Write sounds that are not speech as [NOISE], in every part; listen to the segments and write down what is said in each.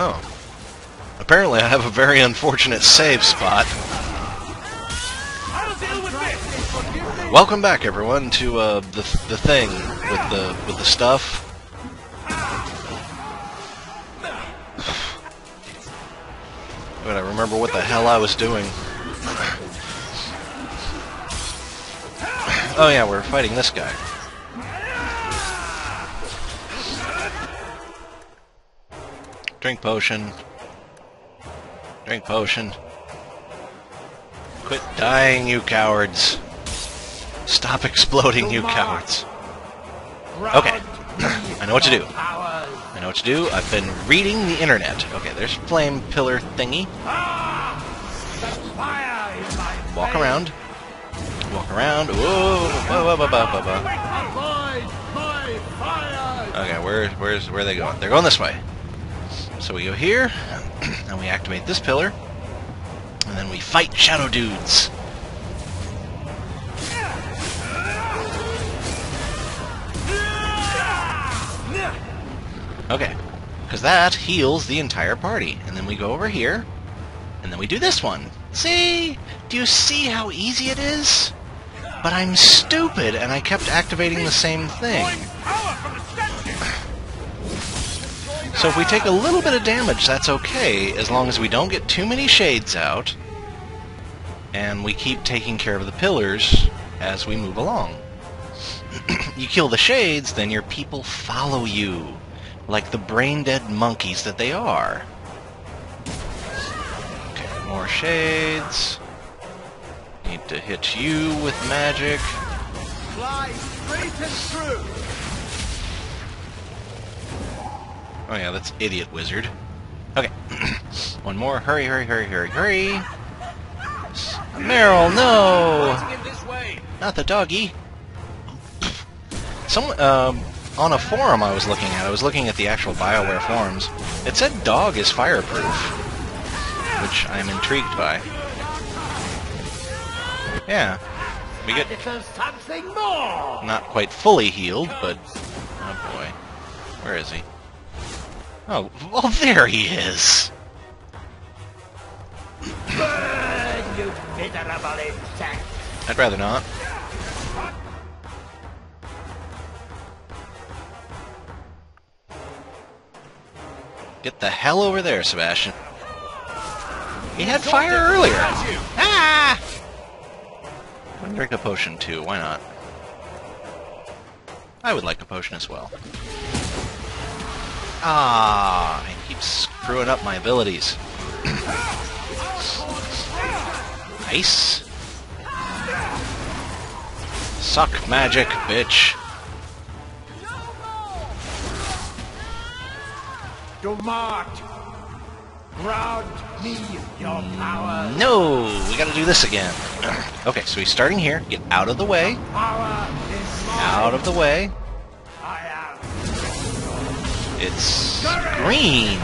Oh. Apparently I have a very unfortunate save spot. Welcome back, everyone, to uh, the the thing with the with the stuff. [SIGHS] But I remember what the hell I was doing. [LAUGHS] Oh yeah, we're fighting this guy. Drink potion. Drink potion. Quit dying, you cowards. Stop exploding, you cowards. Okay. [CLEARS THROAT] I know what to do. I know what to do. I've been reading the internet. Okay, there's flame pillar thingy. Walk around. Walk around. Whoa, whoa, whoa, whoa, whoa, whoa, whoa. Okay, where, where's, where are they going? They're going this way. So we go here, and we activate this pillar, and then we fight shadow dudes. Okay, because that heals the entire party. And then we go over here, and then we do this one. See? Do you see how easy it is? But I'm stupid, and I kept activating the same thing. So if we take a little bit of damage, that's okay, as long as we don't get too many shades out, and we keep taking care of the pillars as we move along. [CLEARS THROAT] you kill the shades, then your people follow you, like the brain-dead monkeys that they are. Okay, more shades. Need to hit you with magic. Fly straight and true. Oh yeah, that's idiot wizard. Okay, [CLEARS THROAT] one more. Hurry, hurry, hurry, hurry, hurry. Merrill, no! Not the doggy. Some um, on a forum I was looking at. I was looking at the actual Bioware forums. It said dog is fireproof, which I'm intrigued by. Yeah, we get something more. not quite fully healed, but oh boy, where is he? Oh, well, there he is. Burn, you miserable insect. I'd rather not. Get the hell over there, Sebastian. He had fire earlier. Ah! I'm drink a potion too. Why not? I would like a potion as well. Ah, I keep screwing up my abilities. nice. Suck magic, bitch. Dumat, grant me your power. No, we gotta do this again. [CLEARS THROAT] okay, so he's starting here. Get out of the way. Power is mine. Out of the way. It's green,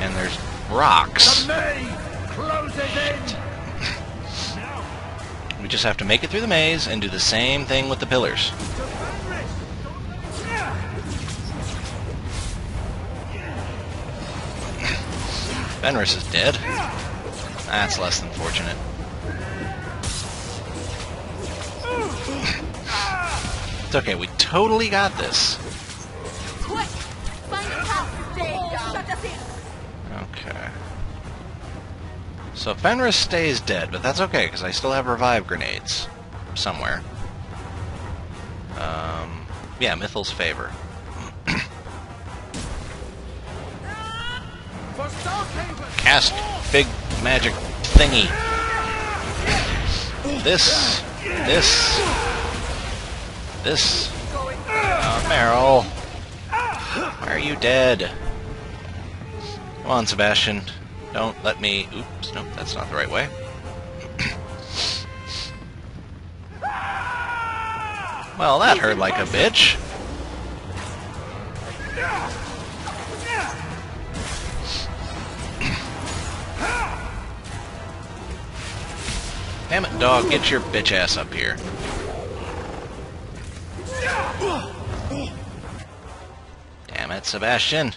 and there's rocks. The maze closes in. [LAUGHS] We just have to make it through the maze and do the same thing with the pillars. [LAUGHS] Fenris is dead. That's less than fortunate. [LAUGHS] It's okay, we totally got this. So Fenris stays dead, but that's okay, because I still have revive grenades. Somewhere. Um, yeah, Mythal's favor. Cast big magic thingy. This. This. This. Oh, Merrill. Why are you dead? Come on, Sebastian. Don't let me... Oops, nope, that's not the right way. well, that hurt like a bitch. Damn it, dog, get your bitch ass up here. Damn it, Sebastian.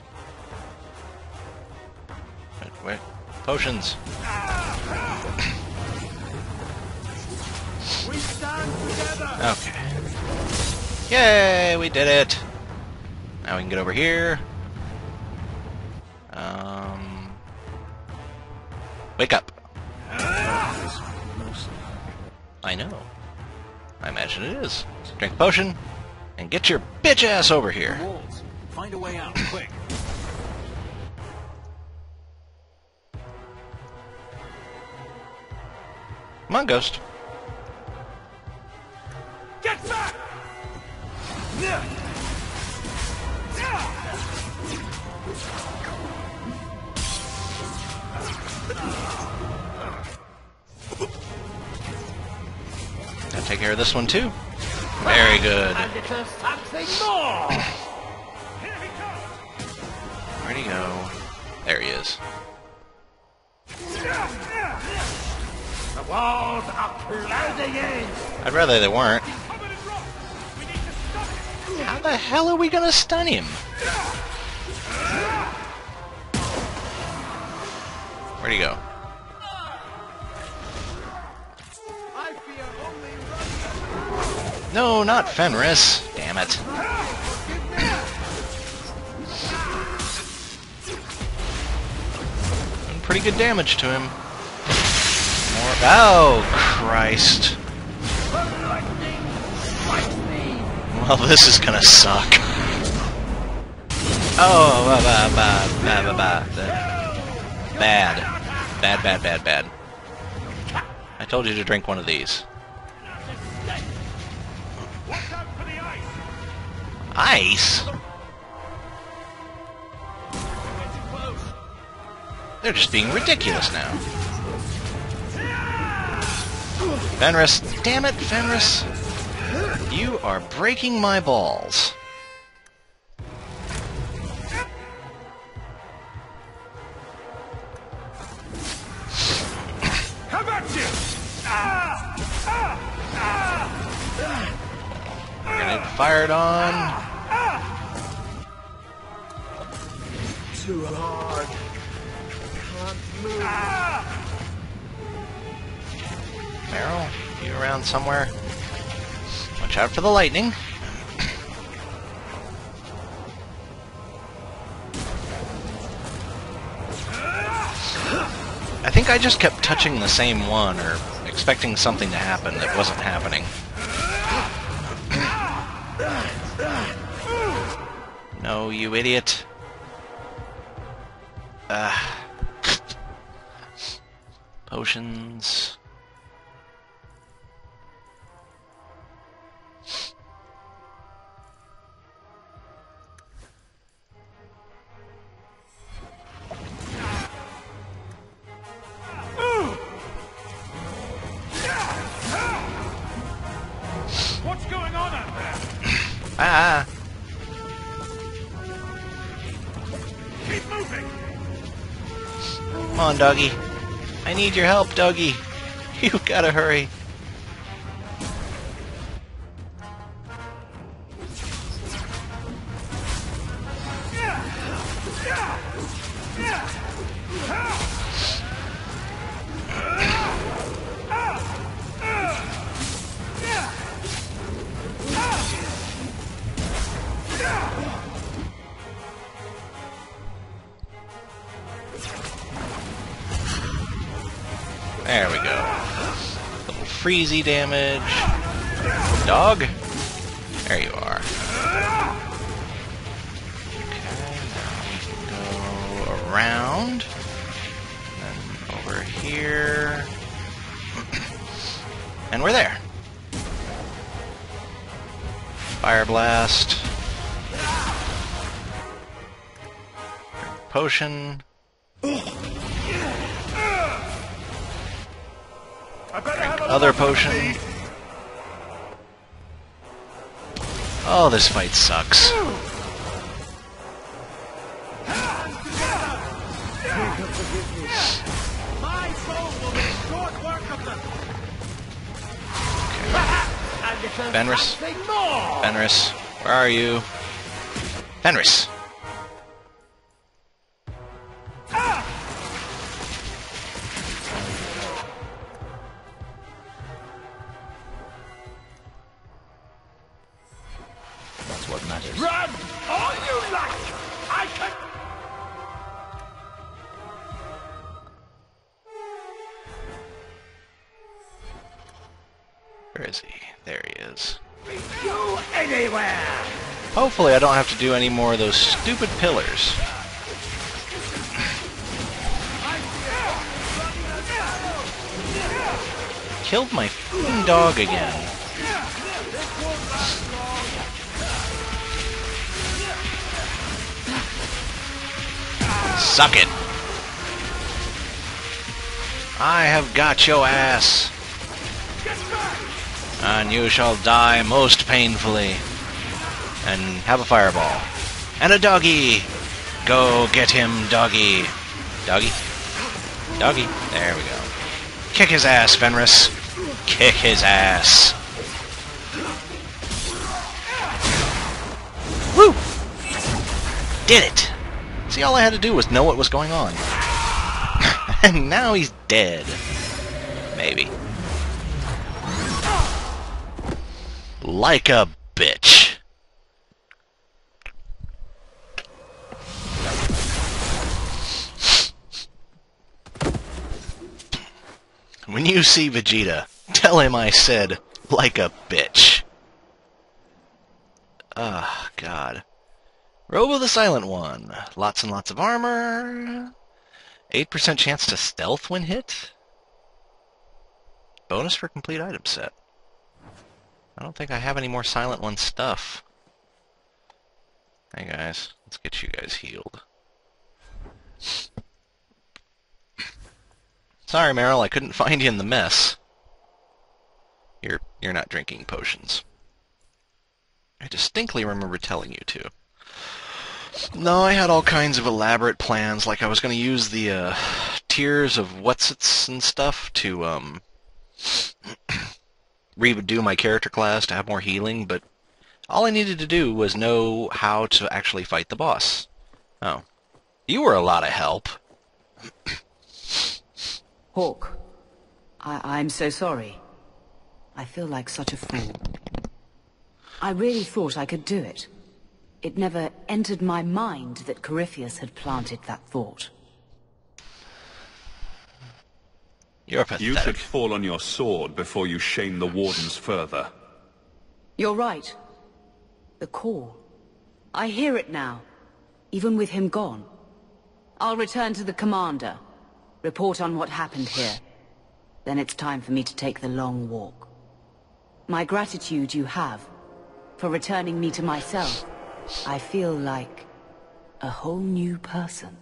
Wait. Potions. We stand together. Okay. Yay, we did it! Now we can get over here. Um... Wake up! I know. I imagine it is. Drink potion, and get your bitch ass over here. Find a way out, quick. Come on, Ghost. Get back! Gotta take care of this one too. Very good. And it's a something more! Where'd he go? There he is. The walls are closing in! I'd rather they weren't. How the hell are we gonna stun him? Where'd he go? I fear only run. No, not Fenris. Damn it. Doing pretty good damage to him. More. Oh, Christ. Well, this is gonna suck. Oh, ba ba ba ba ba ba. Bad. Bad, bad, bad, bad. I told you to drink one of these. Ice? They're just being ridiculous now. Fenris, damn it, Fenris. You are breaking my balls. How about you? Ah! Ah! Ah! Grenade fired on. Merrill, you around somewhere? Watch out for the lightning. I think I just kept touching the same one or expecting something to happen that wasn't happening. No, you idiot. Ah. Potions. On, doggy. I need your help, doggy. [LAUGHS] You gotta hurry. Freezy damage. Dog? There you are. Okay, now we can go around. And over here. [CLEARS THROAT] and we're there. Fire blast. Potion. Other potion. Oh, this fight sucks. My soul will make short work Where is he? There he is. You anywhere! Hopefully I don't have to do any more of those stupid pillars. Killed my f***ing dog again. Suck it. I have got your ass. And you shall die most painfully. And have a fireball. And a doggy! Go get him, doggy. Doggy? Doggy. There we go. Kick his ass, Fenris. Kick his ass. Woo! Did it! See, all I had to do was know what was going on. [LAUGHS] and now he's dead. Maybe. Like a bitch. When you see Vegeta, tell him I said, like a bitch. Ah, God. Robo the Silent One. Lots and lots of armor. 8% chance to stealth when hit. Bonus for complete item set. I don't think I have any more Silent One stuff. Hey guys, let's get you guys healed. Sorry, Merrill, I couldn't find you in the mess. You're you're not drinking potions. I distinctly remember telling you to. No, I had all kinds of elaborate plans, like I was going to use the uh, of what's-its and stuff to um, [CLEARS THROAT] redo my character class to have more healing, but all I needed to do was know how to actually fight the boss. Oh. You were a lot of help. Hawke, I I'm so sorry. I feel like such a fool. I really thought I could do it. It never entered my mind that Corypheus had planted that thought. You're You should fall on your sword before you shame the Wardens further. You're right. The call. I hear it now, even with him gone. I'll return to the commander, report on what happened here. Then it's time for me to take the long walk. My gratitude you have, for returning me to myself. I feel like a whole new person.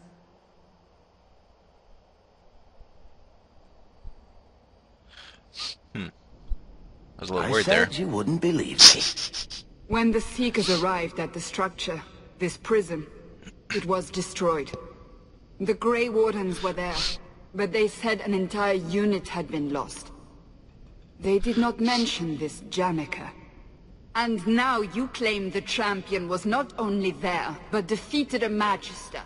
I was a little I worried there. said you wouldn't believe me. [LAUGHS] When the Seekers arrived at the structure, this prison, it was destroyed. The Grey Wardens were there, but they said an entire unit had been lost. They did not mention this Jamaica. And now you claim the champion was not only there, but defeated a Magister.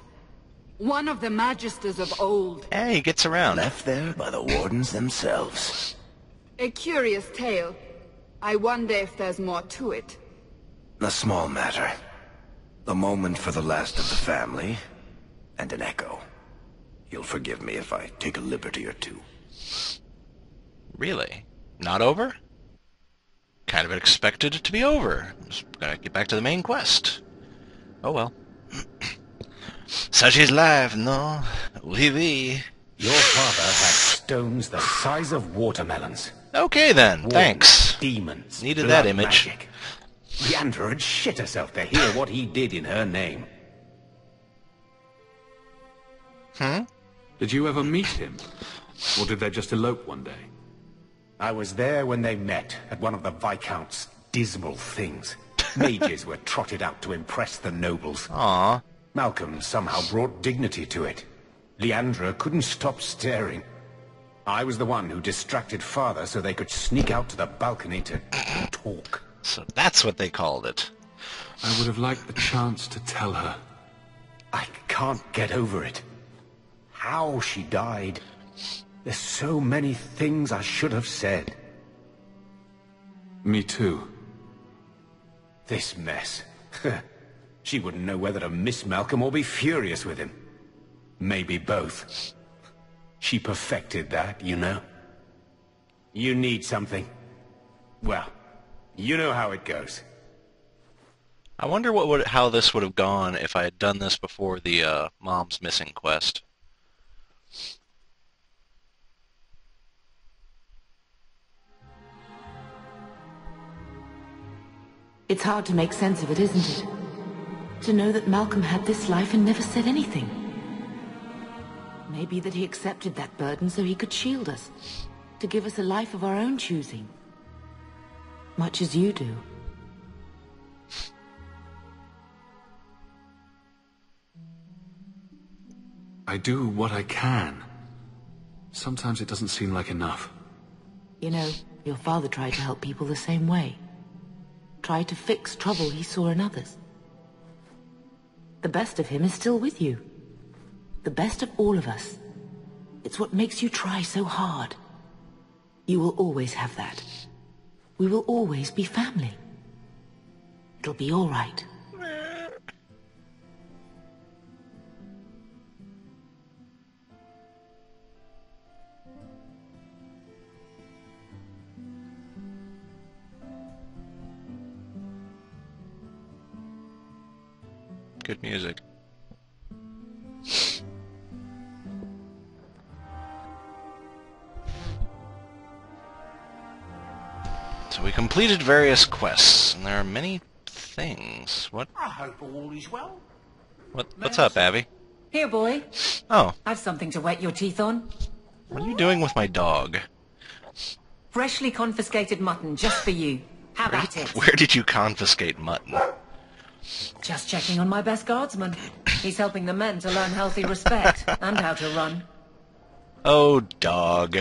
One of the Magisters of old. Hey, he gets around. Left there by the wardens themselves. A curious tale. I wonder if there's more to it. A small matter. A moment for the last of the family, and an echo. You'll forgive me if I take a liberty or two. Really? Not over? Kind of expected it to be over. Just gotta get back to the main quest. Oh well. [CLEARS THROAT] Such is life, no? Oui, oui. Your father had stones the size of watermelons. Okay then, Wardens, thanks. Demons. Needed that image. Magic. Leandra had shit herself to hear what he did in her name. Did you ever meet him? Or did they just elope one day? I was there when they met at one of the Viscount's dismal things. Mages were trotted out to impress the nobles. Ah. Malcolm somehow brought dignity to it. Leandra couldn't stop staring. I was the one who distracted father so they could sneak out to the balcony to talk. So that's what they called it. I would have liked the chance to tell her. I can't get over it. How she died. There's so many things I should have said. Me too. This mess. [LAUGHS] she wouldn't know whether to miss Malcolm or be furious with him. Maybe both. She perfected that, you know. You need something. Well, you know how it goes. I wonder what would how this would have gone if I had done this before the uh, mom's missing quest. It's hard to make sense of it, isn't it? To know that Malcolm had this life and never said anything. Maybe that he accepted that burden so he could shield us. To give us a life of our own choosing. Much as you do. I do what I can. Sometimes it doesn't seem like enough. You know, your father tried to help people the same way. Tried to fix trouble he saw in others. The best of him is still with you. The best of all of us. It's what makes you try so hard. You will always have that. We will always be family. It'll be all right. Good music. So we completed various quests, and there are many things. What? I hope all is well. What? What's up, Abby? Here, boy. Oh, I've something to wet your teeth on. what are you doing with my dog? Freshly confiscated mutton just for you. Have at it. Where did you confiscate mutton? Just checking on my best guardsman. He's helping the men to learn healthy respect [LAUGHS] and how to run. Oh, dog.